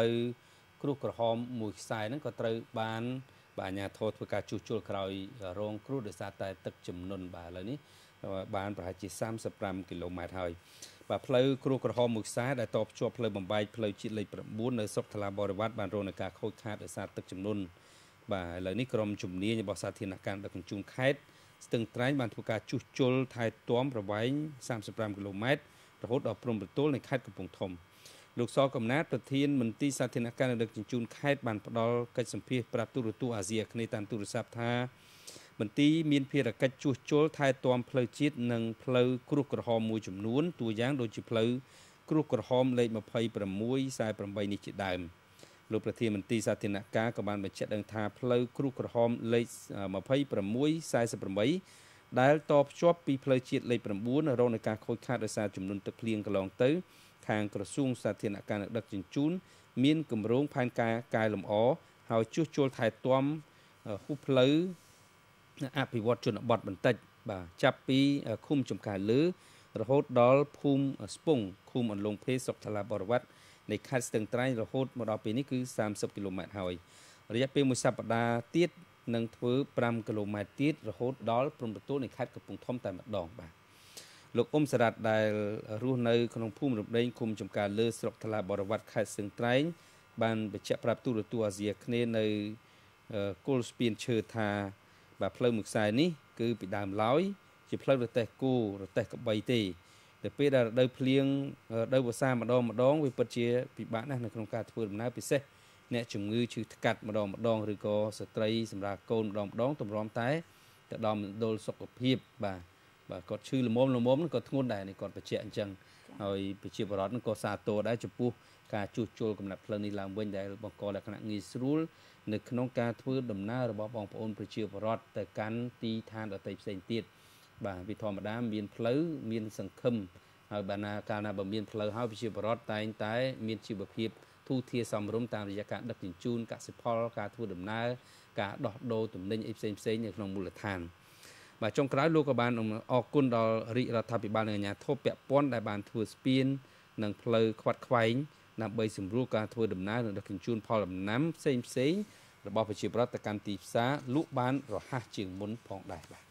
ផ្លូវគ្រោះក្រហមមួយខ្សែហ្នឹងក៏ត្រូវបានបាទអាជ្ញាធរធ្វើការជួសជុលក្រោយរងគ្រោះដោយសារតែទឹកជំនន់បាទឥឡូវនេះបានប្រហែលជា35គីឡូម៉ែត្រហើយបាទផ្លូវគ្រោះក្រហមមួយខ្សែដែលតភ្ជាប់ផ្លូវបំបែកផ្លូវជាតិលេខ9នៅស្រុកថ្លាបរិវត្តបានរងនឹងការខូចខាតដោយសារទឹកជំនន់បាទឥឡូវនេះក្រុមជំនាញរបស់សាធារណការដឹកជញ្ជូនខេត្តស្ទឹងត្រែងបានធ្វើការជួសជុលថែទាំប្រវែង35គីឡូម៉ែត្ររហូតដល់ព្រំប្រទល់នៃខេត្តកំពង់ធំ លោកសកំណាតប្រធានមន្ទីរសាធារណការដឹកជញ្ជូនខេត្តបានផ្ដល់កិច្ចសម្ភារប្រាប់ទូរទស្សន៍អាស៊ីអាគ្នេយ៍តាមទូរស័ព្ទថាមន្ទីរមានភារកិច្ចជួសជុលថែទាំផ្លូវជាតិនិងផ្លូវគ្រោះក្រហមមួយចំនួនតួយ៉ាងដូចជាផ្លូវគ្រោះក្រហមលេខ2648នេះជាដើមលោកប្រធានមន្ទីរសាធារណការក៏បានបញ្ជាក់ដឹងថាផ្លូវគ្រោះក្រហមលេខ2648ដែលតភ្ជាប់ពីផ្លូវជាតិលេខ9រងនឹងការខូចខាតដោយសារចំនួនទឹកភ្លៀងកន្លងទៅ ខាងក្រសួងសាធារណការនិងដឹកជញ្ជូន មានគម្រោងផែនការកែលម្អហើយជួសជុលថែទាំហូបផ្លូវអភិវឌ្ឍជនបទបន្តិច បាទចាប់ពីឃុំចំការលើ រហូតដល់ភូមិស្ពងឃុំអន្លង់ភេស្រុកថ្លាបរវត្តនៃខេត្តស្ទឹងត្រែងរហូតមកដល់ពេលនេះគឺ30គីឡូម៉ែត្រហើយរយៈពេលមួយសប្តាហ៍ទៀតនឹងធ្វើ5គីឡូម៉ែត្រទៀតរហូតដល់ព្រំប្រទល់នៃខេត្តកំពង់ធំតែម្ដងបាទ លោកអ៊ុំសារ៉ាត់ដែលរស់នៅក្នុងភូមិរំដេងឃុំចំការលើស្រុកថ្លាបរវត្តខេត្តស្ទឹងត្រែងបានបញ្ជាក់ប្រាប់ទូរទស្សន៍អាស៊ីអាគ្នេយ៍នៅគុលស្ពានឈើថាបាទផ្លូវមួយខ្សែនេះគឺពីដើមឡើយជាផ្លូវរទេះគោរទេះកបីទេតែពេលដែលរដូវភ្លៀងរដូវវស្សាម្ដងម្ដងវាពិតជាពិបាកណាស់នៅក្នុងការធ្វើដំណើរពិសេសអ្នកជំងឺឈឺថ្កាត់ម្ដងម្ដងឬក៏ស្ត្រីសម្រាប់កូនម្ដងម្ដងទម្រាំតែទៅដល់មណ្ឌលសុខភាពបាទ បាទគាត់ឈឺល្មមល្មមក៏ធ្ងន់ដែរនេះគាត់បញ្ជាក់អញ្ចឹងហើយប្រជាពលរដ្ឋក៏សាទរដែរចំពោះការជួសជុលកំណត់ផ្លូវនេះឡើងវិញដែលបង្កលក្ខណៈងាយស្រួលនៅក្នុងការធ្វើដំណើររបស់បងប្អូនប្រជាពលរដ្ឋទៅកាន់ទីឋានដទៃផ្សេងទៀតបាទវាធម្មតាមានផ្លូវមានសង្ឃឹមហើយបើណាកាលណាបើមានផ្លូវហើយប្រជាពលរដ្ឋតែងតែមានជីវភាពទូធាសំរុំតាមរយៈការដឹកជញ្ជូនកសិផលការធ្វើដំណើរការដោះដូរទំនិញអីផ្សេងផ្សេងនៅក្នុងមូលដ្ឋាន បាទចុងក្រោយលោកក៏បានអរគុណដល់រាជរដ្ឋាភិបាលនិងអាជ្ញាធរពាក់ព័ន្ធដែលបានធ្វើស្ពាននិងផ្លូវខ្វាត់ខ្វែងដើម្បីសម្រួលការធ្វើដំណើរនិងដឹកជញ្ជូនផលដំណាំផ្សេងផ្សេងរបស់ប្រជាពលរដ្ឋទៅកាន់ទីផ្សារលក់បានរហ័សជាងមុនផងដែរបាទ